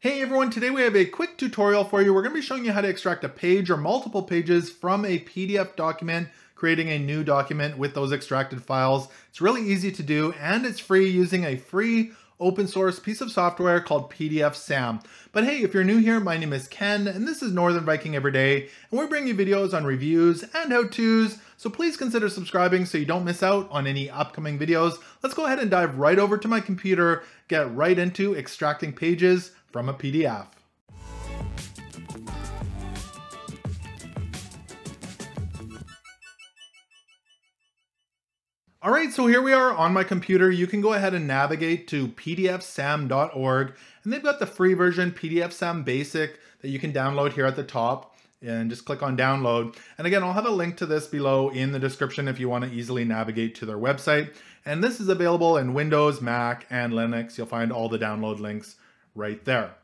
Hey everyone, today we have a quick tutorial for you. We're going to be showing you how to extract a page or multiple pages from a PDF document, creating a new document with those extracted files. It's really easy to do and it's free using a free open source piece of software called PDF SAM. But hey, if you're new here, my name is Ken and this is Northern Viking Everyday and we bring you videos on reviews and how-tos, so please consider subscribing so you don't miss out on any upcoming videos. Let's go ahead and dive right over to my computer, get right into extracting pages from a PDF. All right, so here we are on my computer. You can go ahead and navigate to pdfsam.org and they've got the free version PDFSAM Basic that you can download here at the top and just click on download. And again, I'll have a link to this below in the description if you want to easily navigate to their website. And this is available in Windows, Mac, and Linux. You'll find all the download links right there.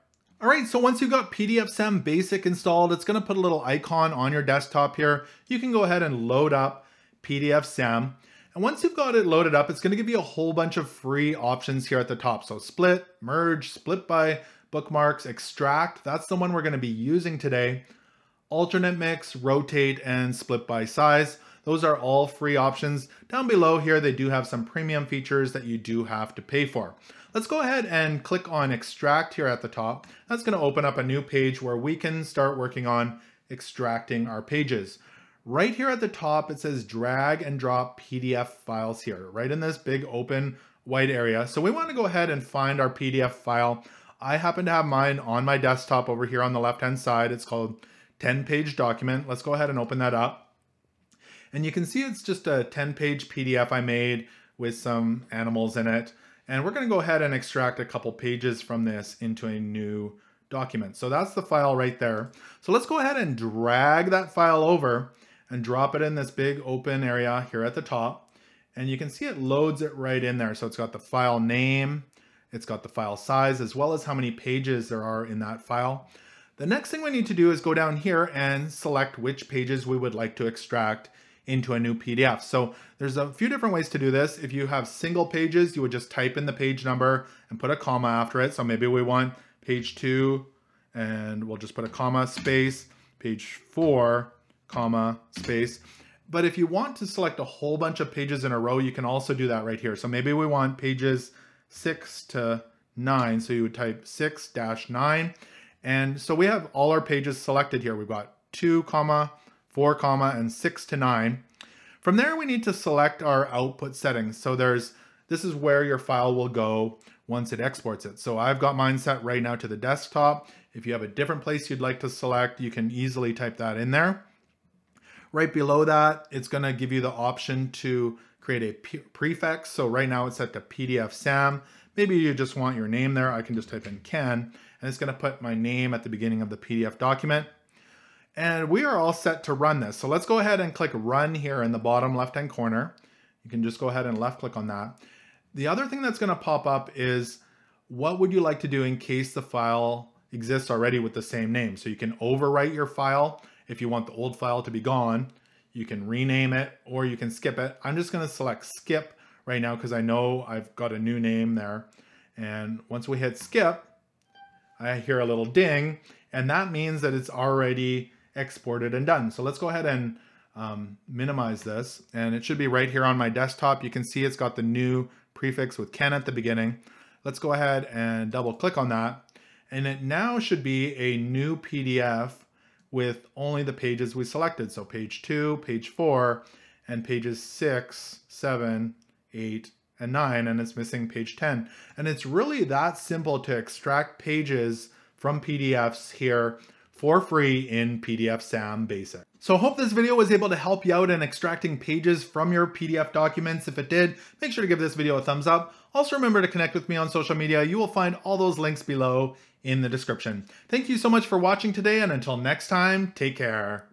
All right, so once you've got PDFSAM Basic installed, it's gonna put a little icon on your desktop here. You can go ahead and load up PDFSAM. And once you've got it loaded up, it's gonna give you a whole bunch of free options here at the top. So split, merge, split by bookmarks, extract, that's the one we're gonna be using today. Alternate mix, rotate, and split by size. Those are all free options. Down below here, they do have some premium features that you do have to pay for. Let's go ahead and click on extract here at the top. That's gonna open up a new page where we can start working on extracting our pages. Right here at the top, it says drag and drop PDF files here, right in this big open white area. So we wanna go ahead and find our PDF file. I happen to have mine on my desktop over here on the left-hand side. It's called 10 page document. Let's go ahead and open that up. And you can see it's just a 10 page PDF I made with some animals in it. And we're gonna go ahead and extract a couple pages from this into a new document. So that's the file right there. So let's go ahead and drag that file over and drop it in this big open area here at the top. And you can see it loads it right in there. So it's got the file name, it's got the file size, as well as how many pages there are in that file. The next thing we need to do is go down here and select which pages we would like to extract into a new PDF. So there's a few different ways to do this. If you have single pages, you would just type in the page number and put a comma after it. So maybe we want page two and we'll just put a comma space, page four, comma, space. But if you want to select a whole bunch of pages in a row, you can also do that right here. So maybe we want pages six to nine. So you would type six dash nine. And so we have all our pages selected here. We've got two comma, 4 comma, and 6 to 9. From there, we need to select our output settings. So there's this is where your file will go once it exports it. So I've got mine set right now to the desktop. If you have a different place you'd like to select, you can easily type that in there. Right below that, it's gonna give you the option to create a prefix. So right now it's set to PDF SAM. Maybe you just want your name there. I can just type in Ken, and it's gonna put my name at the beginning of the PDF document. And we are all set to run this. So let's go ahead and click run here in the bottom left-hand corner. You can just go ahead and left click on that. The other thing that's gonna pop up is what would you like to do in case the file exists already with the same name? So you can overwrite your file if you want the old file to be gone. You can rename it or you can skip it. I'm just gonna select skip right now because I know I've got a new name there. And once we hit skip, I hear a little ding and that means that it's already exported and done. So let's go ahead and um, minimize this and it should be right here on my desktop. You can see it's got the new prefix with Ken at the beginning. Let's go ahead and double click on that. And it now should be a new PDF with only the pages we selected. So page two, page four, and pages six, seven, eight, and nine, and it's missing page 10. And it's really that simple to extract pages from PDFs here for free in PDF SAM Basic. So I hope this video was able to help you out in extracting pages from your PDF documents. If it did, make sure to give this video a thumbs up. Also remember to connect with me on social media. You will find all those links below in the description. Thank you so much for watching today and until next time, take care.